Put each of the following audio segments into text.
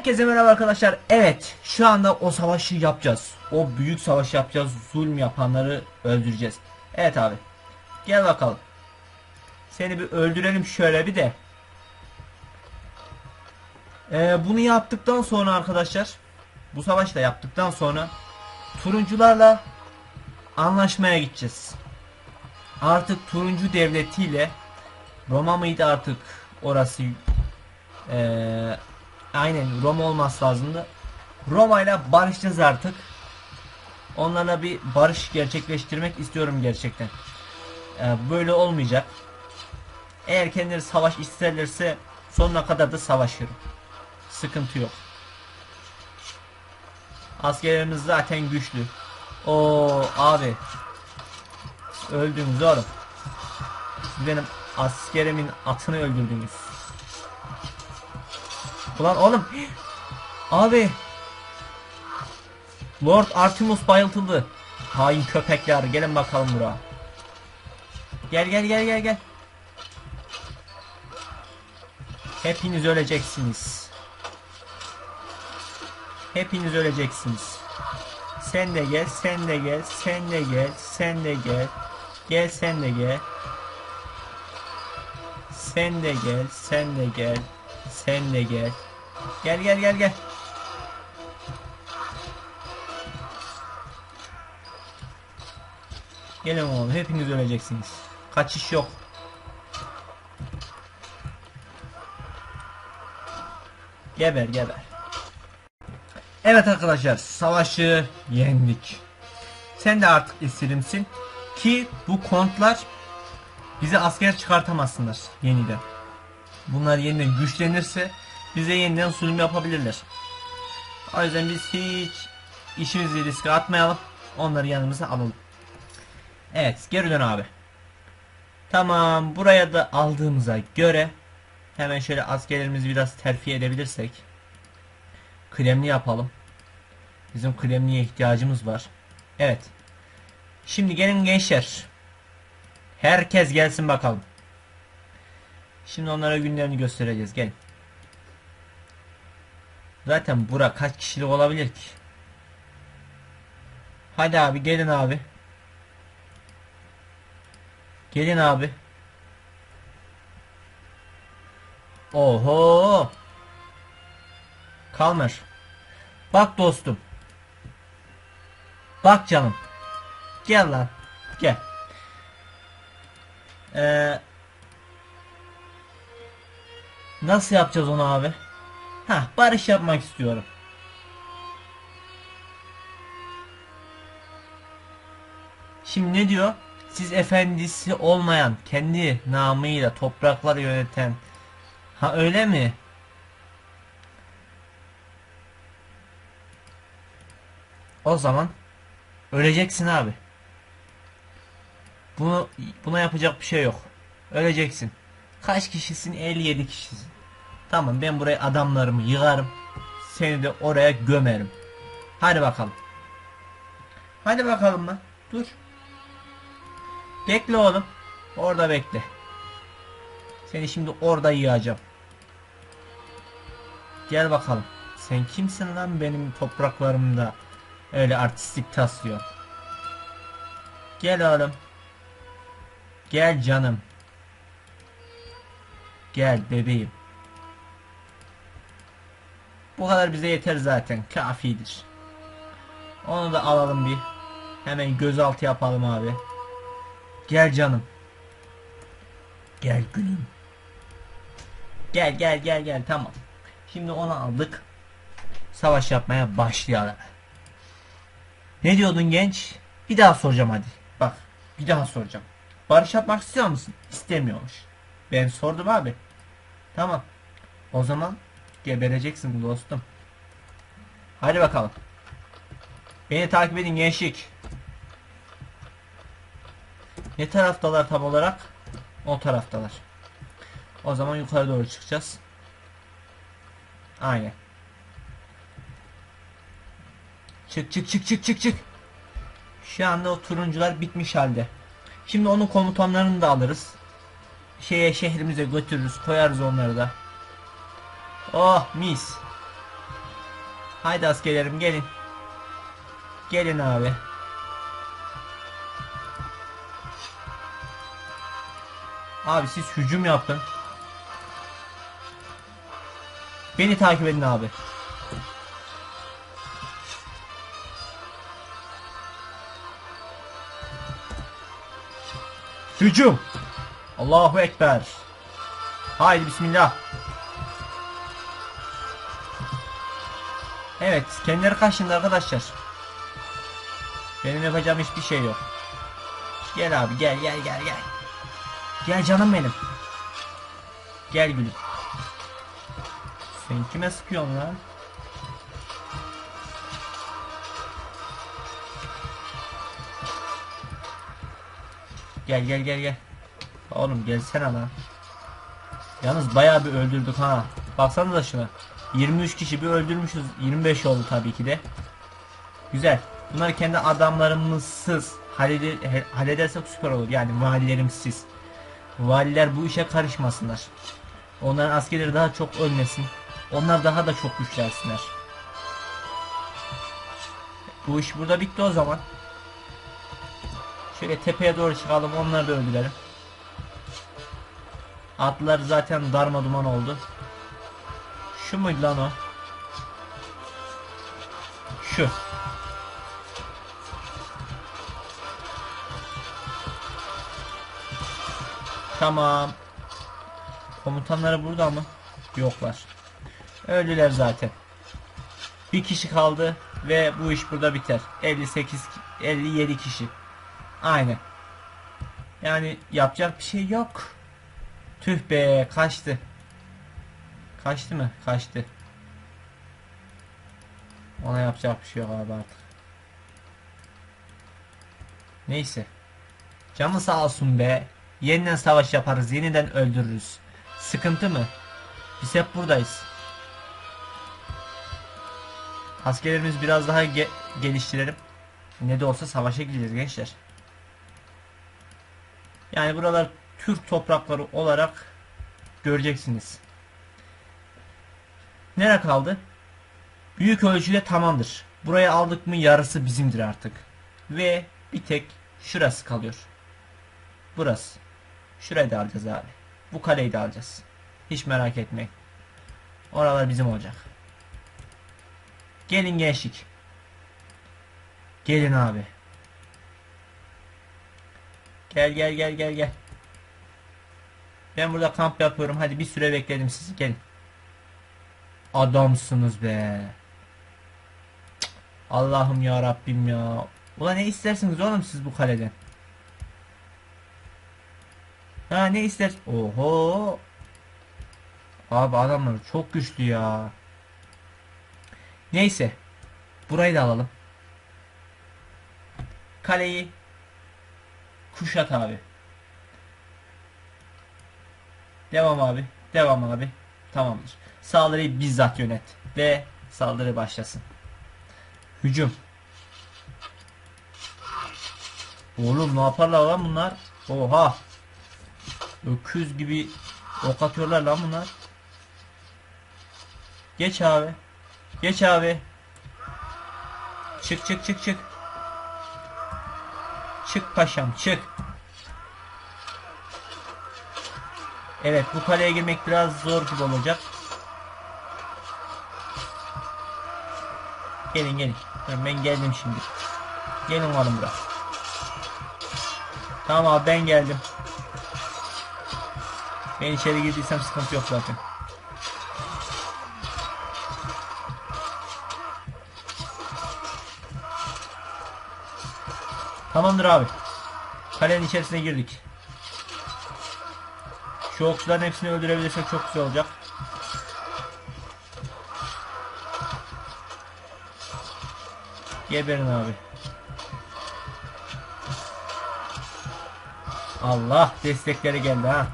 Herkese merhaba arkadaşlar. Evet, şu anda o savaşı yapacağız. O büyük savaşı yapacağız. Zulm yapanları öldüreceğiz. Evet abi. Gel bakalım. Seni bir öldürelim şöyle bir de. Ee, bunu yaptıktan sonra arkadaşlar, bu savaşı da yaptıktan sonra turuncularla anlaşmaya gideceğiz. Artık turuncu devletiyle Roma mıydı artık orası ee, aynen Roma olması lazımdı. Roma ile barışacağız artık. Onlarla bir barış gerçekleştirmek istiyorum gerçekten. Ee, böyle olmayacak. Eğer kendileri savaş isterlerse sonuna kadar da savaşırım. Sıkıntı yok. Askerlerimiz zaten güçlü. O abi. Öldünüz oğlum. Benim askerimin atını öldürdünüz. Ulan oğlum. Abi. Lord Artemus bayıltıldı. Hain köpekler gelin bakalım buraya. Gel gel gel gel gel. Hepiniz öleceksiniz. Hepiniz öleceksiniz. Sen de gel, sen de gel, sen de gel, sen de gel. Gel sen de gel. Sen de gel, sen de gel. Sen de gel. Gel gel gel gel. Gelin oğlum hepiniz öleceksiniz. Kaçış yok. Geber geber. Evet arkadaşlar savaşı yendik. Sen de artık esirimsin. Ki bu kontlar bize asker çıkartamazsınlar yeniden. Bunlar yeniden güçlenirse bize yeniden sunum yapabilirler. O yüzden biz hiç işimizi riske atmayalım. Onları yanımıza alalım. Evet geri dön abi. Tamam buraya da aldığımıza göre hemen şöyle askerlerimizi biraz terfi edebilirsek kremli yapalım. Bizim kremliye ihtiyacımız var. Evet. Şimdi gelin gençler. Herkes gelsin bakalım. Şimdi onlara günlerini göstereceğiz. Gelin. Zaten bura kaç kişilik olabilir ki? Hadi abi gelin abi. Gelin abi. Oho. Kalmer. Bak dostum. Bak canım. Gel lan. Gel. Ee, nasıl yapacağız onu abi? Ha, barış yapmak istiyorum. Şimdi ne diyor? Siz efendisi olmayan, kendi namıyla toprakları yöneten. Ha öyle mi? O zaman öleceksin abi. Bunu buna yapacak bir şey yok. Öleceksin. Kaç kişisin? 57 kişisin. Tamam ben buraya adamlarımı yığarım. Seni de oraya gömerim. Hadi bakalım. Hadi bakalım lan. Dur. Bekle oğlum. Orada bekle. Seni şimdi orada yığacağım. Gel bakalım. Sen kimsin lan benim topraklarımda öyle artistik taslıyor. Gel oğlum. Gel canım. Gel bebeğim. Bu kadar bize yeter zaten. Kafidir. Onu da alalım bir. Hemen gözaltı yapalım abi. Gel canım. Gel gülüm. Gel gel gel gel tamam. Şimdi onu aldık. Savaş yapmaya başlayalım. Ne diyordun genç? Bir daha soracağım hadi. Bak bir daha soracağım. Barış yapmak istiyor musun? İstemiyormuş. Ben sordum abi. Tamam. O zaman gebereceksin dostum. Hadi bakalım. Beni takip edin gençlik. Ne taraftalar tam olarak? O taraftalar. O zaman yukarı doğru çıkacağız. Aynen. Çık çık çık çık çık çık. Şu anda o turuncular bitmiş halde. Şimdi onun komutanlarını da alırız. Şeye şehrimize götürürüz. Koyarız onları da. Oh mis. Haydi askerlerim gelin. Gelin abi. Abi siz hücum yapın. Beni takip edin abi. Hücum. Allahu Ekber. Haydi bismillah. Evet, kendileri kaçtı arkadaşlar. Benim yapacağım hiçbir şey yok. Gel abi, gel gel gel gel. Gel canım benim. Gel gülüm. Sen kime sıkıyorsun lan? Gel gel gel gel. Oğlum gelsene lan. Yalnız bayağı bir öldürdük ha. Baksanıza şuna. 23 kişi bir öldürmüşüz. 25 oldu tabii ki de. Güzel. Bunları kendi adamlarımızsız hallede- he- halledersek süper olur. Yani valilerimsiz. Valiler bu işe karışmasınlar. Onların askerleri daha çok ölmesin. Onlar daha da çok güçlensinler. Bu iş burada bitti o zaman. Şöyle tepeye doğru çıkalım onları da öldürelim. Atlar zaten darma duman oldu. Şu muydu lan o? Şu. Tamam. Komutanları burada mı? Yoklar. Öldüler zaten. Bir kişi kaldı ve bu iş burada biter. 58 ki- 57 kişi. Aynen. Yani yapacak bir şey yok. Tüh be kaçtı. Kaçtı mı? Kaçtı. Ona yapacak bir şey yok abi artık. Neyse. Canı sağ olsun be. Yeniden savaş yaparız. Yeniden öldürürüz. Sıkıntı mı? Biz hep buradayız. Askerlerimiz biraz daha ge- geliştirelim. Ne de olsa savaşa gideceğiz gençler. Yani buralar Türk toprakları olarak göreceksiniz. Nere kaldı? Büyük ölçüde tamamdır. Buraya aldık mı yarısı bizimdir artık. Ve bir tek şurası kalıyor. Burası. Şurayı da alacağız abi. Bu kaleyi de alacağız. Hiç merak etmeyin. Oralar bizim olacak. Gelin gençlik. Gelin abi. Gel gel gel gel gel. Ben burada kamp yapıyorum. Hadi bir süre bekledim sizi. Gelin. Adamsınız be. Allah'ım ya Rabbim ya. Ulan ne istersiniz oğlum siz bu kaleden? Ha ne ister? Oho. Abi adamlar çok güçlü ya. Neyse. Burayı da alalım. Kaleyi kuşat abi. Devam abi. Devam abi. Tamamdır. Saldırıyı bizzat yönet. Ve saldırı başlasın. Hücum. Oğlum ne yaparlar lan bunlar? Oha. Öküz gibi ok atıyorlar lan bunlar. Geç abi. Geç abi. Çık çık çık çık. Çık paşam çık. Evet bu kaleye girmek biraz zor gibi olacak. Gelin gelin. Ben geldim şimdi. Gelin oğlum buraya. Tamam abi ben geldim. Ben içeri girdiysem sıkıntı yok zaten. Tamamdır abi. Kalenin içerisine girdik. Şu okçuların hepsini öldürebilirsek çok güzel olacak. Geberin abi. Allah destekleri geldi ha.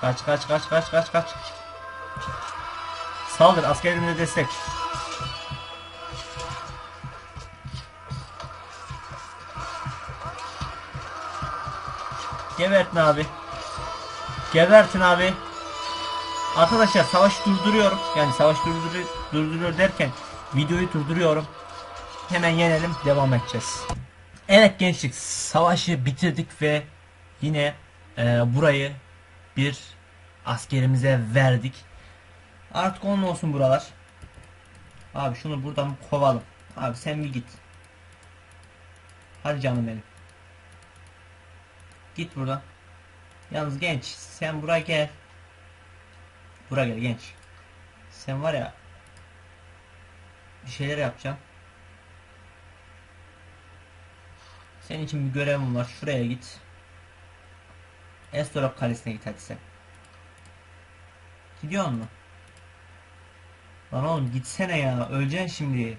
Kaç kaç kaç kaç kaç kaç. Saldır askerimize destek. Gebertin abi. Gebertin abi. Arkadaşlar savaş durduruyorum. Yani savaş durduruyorum durduruyor derken videoyu durduruyorum. Hemen yenelim devam edeceğiz. Evet gençlik savaşı bitirdik ve yine e, burayı bir askerimize verdik. Artık onun olsun buralar. Abi şunu buradan kovalım. Abi sen bir git. Hadi canım benim. Git buradan. Yalnız genç sen buraya gel. Buraya gel genç. Sen var ya bir şeyler yapacağım. Senin için bir görevim var. Şuraya git. Estorok Kalesi'ne git hadi sen. Gidiyor mu? Lan oğlum gitsene ya. Öleceksin şimdi.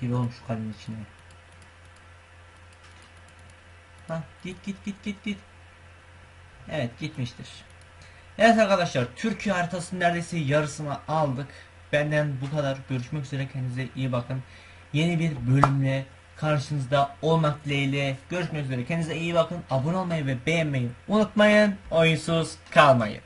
Gir oğlum şu kalenin içine. Ha git git git git git. Evet gitmiştir. Evet arkadaşlar Türkiye haritasının neredeyse yarısını aldık. Benden bu kadar. Görüşmek üzere kendinize iyi bakın. Yeni bir bölümle karşınızda olmak dileğiyle. Görüşmek üzere kendinize iyi bakın. Abone olmayı ve beğenmeyi unutmayın. Oyunsuz kalmayın.